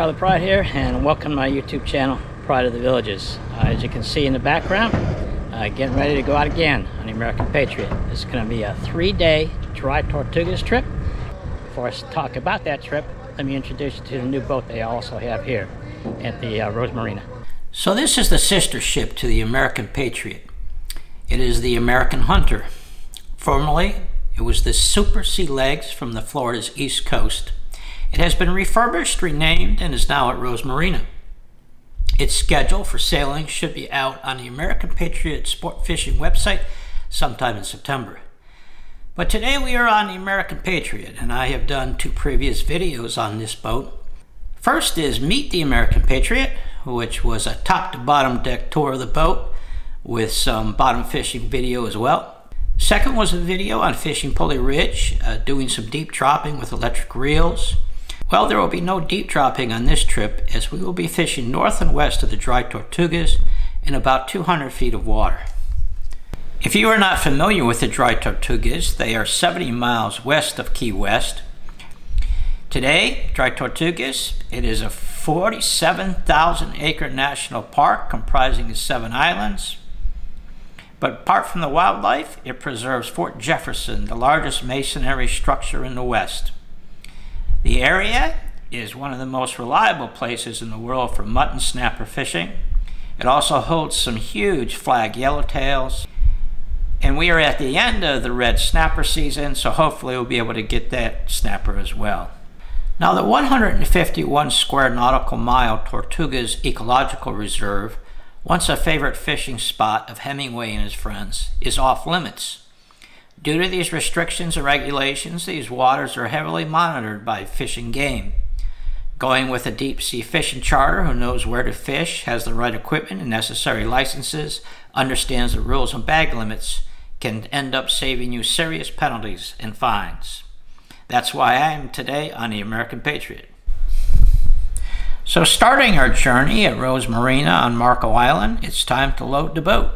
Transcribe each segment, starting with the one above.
Charlie Pryde here and welcome to my YouTube channel, Pryde of the Villages. Uh, as you can see in the background, uh, getting ready to go out again on the American Patriot. This is going to be a three-day dry Tortugas trip. Before I talk about that trip, let me introduce you to the new boat they also have here at the uh, Rose Marina. So this is the sister ship to the American Patriot. It is the American Hunter. Formerly, it was the Super Sea Legs from the Florida's east coast. It has been refurbished, renamed, and is now at Rose Marina. Its schedule for sailing should be out on the American Patriot Sport Fishing website sometime in September. But today we are on the American Patriot, and I have done two previous videos on this boat. First is Meet the American Patriot, which was a top to bottom deck tour of the boat with some bottom fishing video as well. Second was a video on fishing Pulley Ridge, uh, doing some deep dropping with electric reels. Well, there will be no deep dropping on this trip as we will be fishing north and west of the dry Tortugas in about 200 feet of water. If you are not familiar with the dry Tortugas, they are 70 miles west of Key West. Today, Dry Tortugas, it is a 47,000 acre national park comprising seven islands. But apart from the wildlife, it preserves Fort Jefferson, the largest masonry structure in the West. The area is one of the most reliable places in the world for mutton snapper fishing. It also holds some huge flag yellowtails. And we are at the end of the red snapper season, so hopefully we'll be able to get that snapper as well. Now the 151 square nautical mile Tortugas Ecological Reserve, once a favorite fishing spot of Hemingway and his friends, is off limits. Due to these restrictions and regulations, these waters are heavily monitored by Fish and Game. Going with a deep sea fishing charter who knows where to fish, has the right equipment and necessary licenses, understands the rules and bag limits, can end up saving you serious penalties and fines. That's why I am today on the American Patriot. So starting our journey at Rose Marina on Marco Island, it's time to load the boat.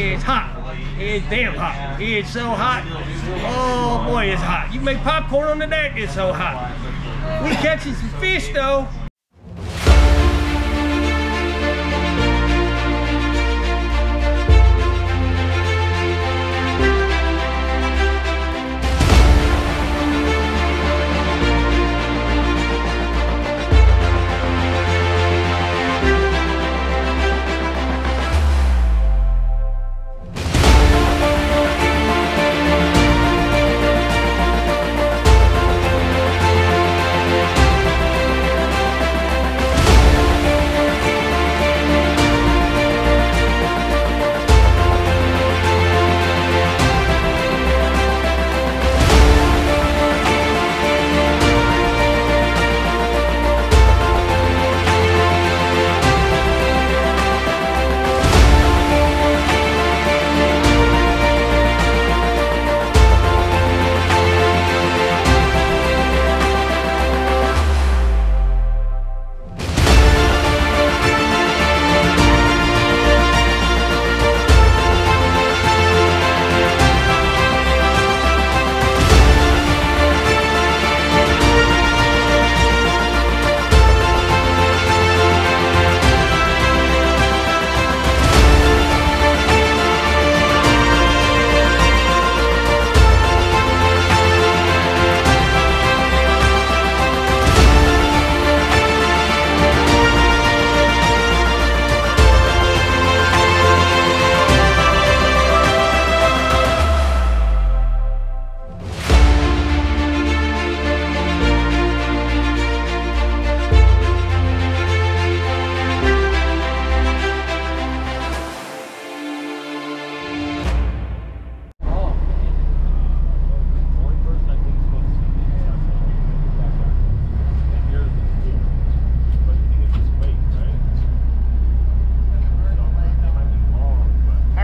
It's hot. It's damn hot. It's so hot. Oh boy, it's hot. You make popcorn on the deck, it's so hot. We catching some fish though.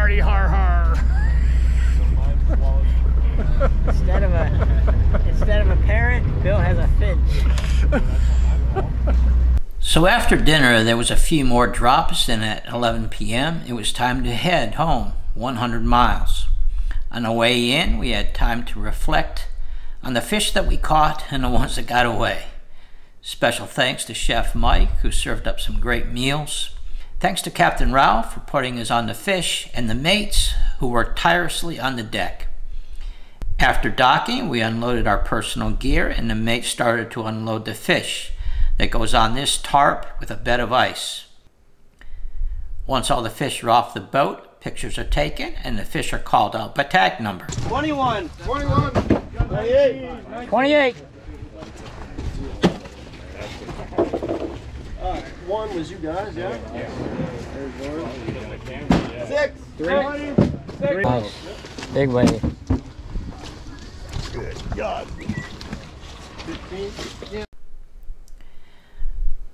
Hardy har har. Instead of a instead of a parrot, Bill has a finch. So after dinner, there was a few more drops, and at 11 p.m., it was time to head home, 100 miles. On the way in, we had time to reflect on the fish that we caught and the ones that got away. Special thanks to Chef Mike, who served up some great meals. Thanks to Captain Ralph for putting us on the fish, and the mates who worked tirelessly on the deck. After docking, we unloaded our personal gear, and the mates started to unload the fish that goes on this tarp with a bed of ice. Once all the fish are off the boat, pictures are taken and the fish are called out by tag number. 21, 21, 28. 28. One was you guys, yeah? There's one. Six. Three. Nice. Big wave. Good God. 15. Yeah.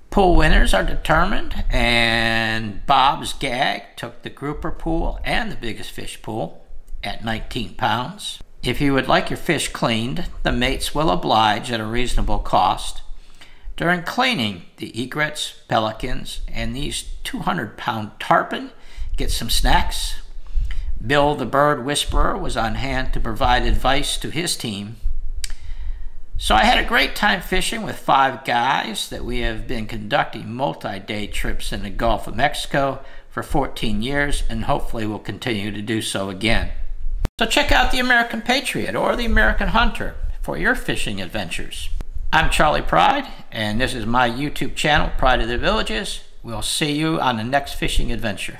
Pool winners are determined, and Bob's Gag took the grouper pool and the biggest fish pool at 19 pounds. If you would like your fish cleaned, the mates will oblige at a reasonable cost. During cleaning, the egrets, pelicans, and these 200 pound tarpon get some snacks. Bill the bird whisperer was on hand to provide advice to his team. So I had a great time fishing with five guys that we have been conducting multi-day trips in the Gulf of Mexico for 14 years and hopefully will continue to do so again. So check out the American Patriot or the American Hunter for your fishing adventures. I'm Charlie Pryde, and this is my YouTube channel, Pryde of the Villages. We'll see you on the next fishing adventure.